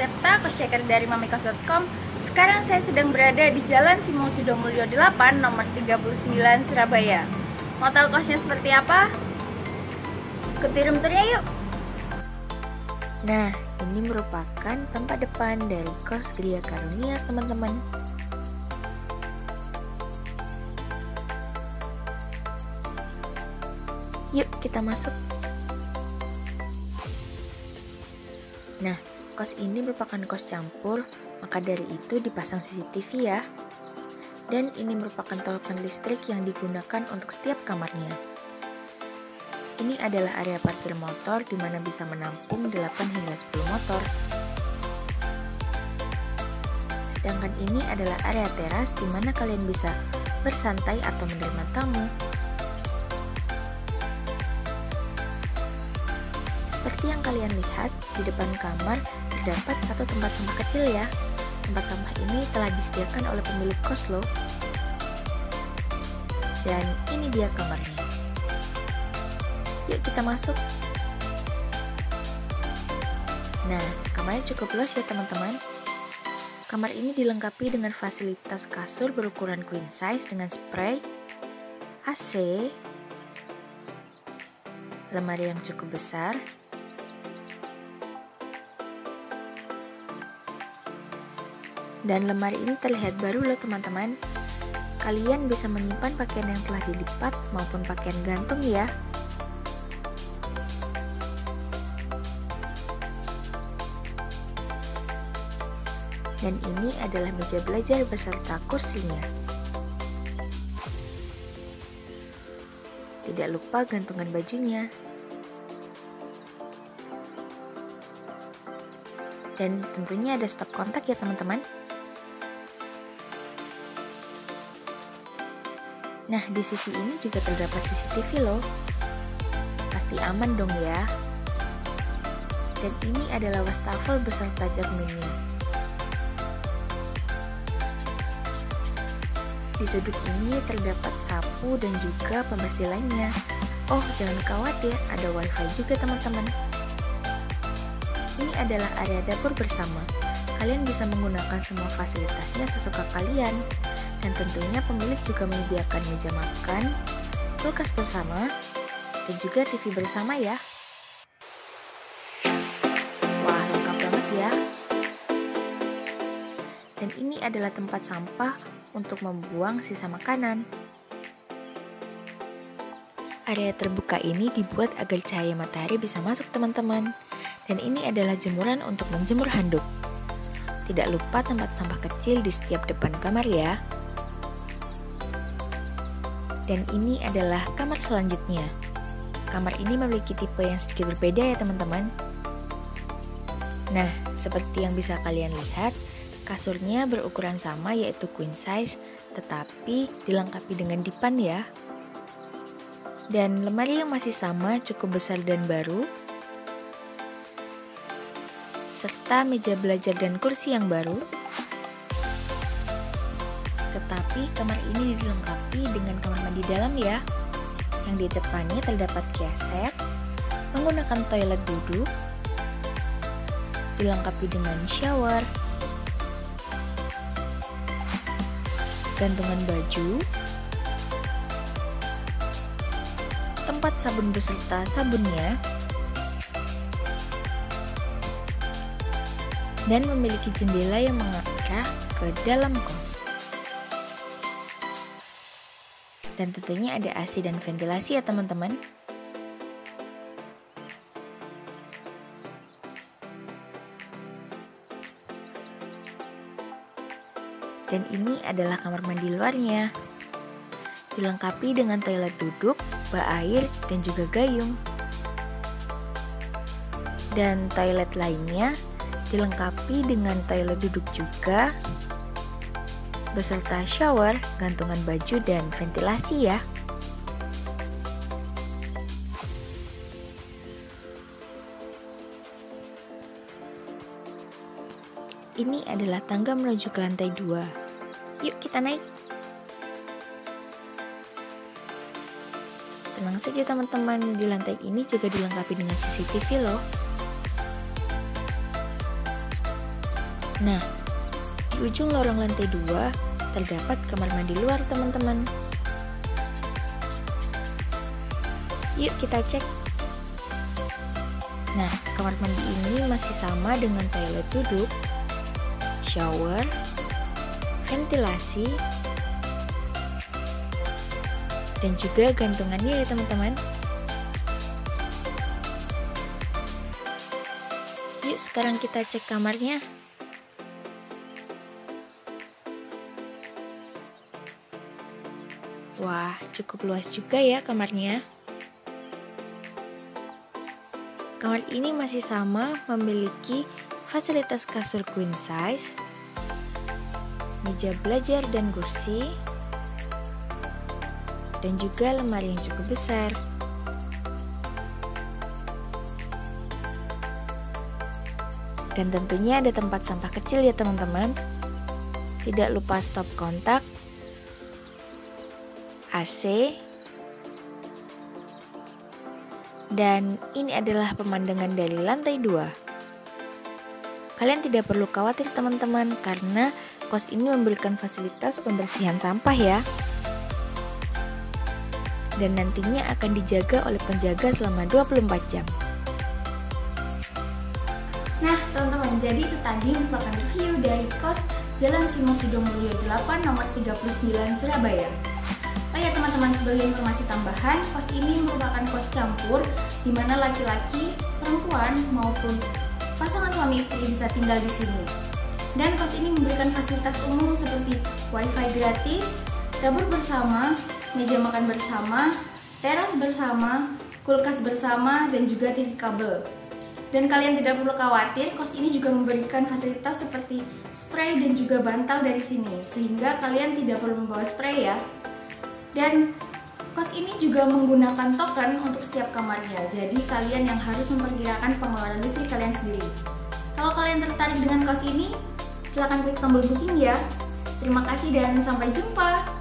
Septa, kosceker dari mamikos.com Sekarang saya sedang berada di Jalan Simo Sudomulyo 8, nomor 39, Surabaya Mau tahu kosnya seperti apa? Ikuti room tournya yuk! Nah, ini merupakan tempat depan dari kos Gria Karunia, teman-teman. Yuk, kita masuk. Nah, kos ini merupakan kos campur, maka dari itu dipasang CCTV ya. Dan ini merupakan tolokan listrik yang digunakan untuk setiap kamarnya. Ini adalah area parkir motor di mana bisa menampung 8 hingga 10 motor. Sedangkan ini adalah area teras di mana kalian bisa bersantai atau menerima tamu. Yang kalian lihat, di depan kamar terdapat satu tempat sampah kecil ya. Tempat sampah ini telah disediakan oleh pemilik kos loh. Dan ini dia kamarnya. Yuk kita masuk. Nah, kamarnya cukup luas ya teman-teman. Kamar ini dilengkapi dengan fasilitas kasur berukuran queen size dengan spray, AC, lemari yang cukup besar, dan lemari ini terlihat baru loh teman-teman. Kalian bisa menyimpan pakaian yang telah dilipat maupun pakaian gantung ya. dan ini adalah meja belajar beserta kursinya. Tidak lupa gantungan bajunya. Dan tentunya ada stop kontak ya teman-teman. Nah, di sisi ini juga terdapat CCTV loh. Pasti aman dong ya. Dan ini adalah wastafel beserta cerminnya. Di sudut ini terdapat sapu dan juga pembersih lainnya. Oh, jangan khawatir, ada wifi juga teman-teman. Ini adalah area dapur bersama. Kalian bisa menggunakan semua fasilitasnya sesuka kalian. Dan tentunya pemilik juga menyediakan meja makan, kulkas bersama, dan juga TV bersama ya. Wah, lengkap banget ya. Dan ini adalah tempat sampah untuk membuang sisa makanan. Area terbuka ini dibuat agar cahaya matahari bisa masuk teman-teman. Dan ini adalah jemuran untuk menjemur handuk. Tidak lupa tempat sampah kecil di setiap depan kamar ya. Dan ini adalah kamar selanjutnya. Kamar ini memiliki tipe yang sedikit berbeda ya teman-teman. Nah, seperti yang bisa kalian lihat, Kasurnya berukuran sama yaitu queen size, tetapi dilengkapi dengan dipan ya. Dan lemari yang masih sama cukup besar dan baru. Serta meja belajar dan kursi yang baru. Tetapi kamar ini dilengkapi dengan kamar mandi dalam ya. Yang di depannya terdapat keset, menggunakan toilet duduk, dilengkapi dengan shower, gantungan baju, tempat sabun beserta sabunnya, dan memiliki jendela yang mengarah ke dalam kos. Dan tentunya ada AC dan ventilasi ya teman-teman. dan ini adalah kamar mandi luarnya. Dilengkapi dengan toilet duduk, bak air, dan juga gayung. Dan toilet lainnya dilengkapi dengan toilet duduk juga, beserta shower, gantungan baju, dan ventilasi ya. Ini adalah tangga menuju ke lantai dua. Yuk kita naik. Tenang saja teman-teman, di lantai ini juga dilengkapi dengan CCTV loh. Nah, ujung lorong lantai 2 terdapat kamar mandi luar teman-teman. Yuk kita cek. Nah, kamar mandi ini masih sama dengan toilet duduk, shower, ventilasi, dan juga gantungannya ya teman-teman. Yuk sekarang kita cek kamarnya. Wah, cukup luas juga ya kamarnya. Kamar ini masih sama memiliki fasilitas kasur queen size, meja belajar dan kursi, dan juga lemari yang cukup besar. Dan tentunya ada tempat sampah kecil ya teman-teman. Tidak lupa stop kontak, AC, dan ini adalah pemandangan dari lantai 2. Kalian tidak perlu khawatir teman-teman karena kos ini memberikan fasilitas pembersihan sampah ya dan nantinya akan dijaga oleh penjaga selama 24 jam. Nah, teman-teman, jadi itu tadi merupakan review dari kos Jalan Simo Sidomulyo 8 nomor 39 Surabaya. Ya teman-teman, sebagai informasi tambahan, kos ini merupakan kos campur di mana laki-laki, perempuan maupun pasangan suami istri bisa tinggal di sini. Dan kos ini memberikan fasilitas umum seperti wifi gratis, dapur bersama, meja makan bersama, teras bersama, kulkas bersama, dan juga TV kabel. Dan kalian tidak perlu khawatir, kos ini juga memberikan fasilitas seperti spray dan juga bantal dari sini, sehingga kalian tidak perlu membawa spray ya. Dan kos ini juga menggunakan token untuk setiap kamarnya, jadi kalian yang harus memperkirakan pengeluaran listrik kalian sendiri. Kalau kalian tertarik dengan kos ini, silahkan klik tombol booking ya. Terima kasih dan sampai jumpa.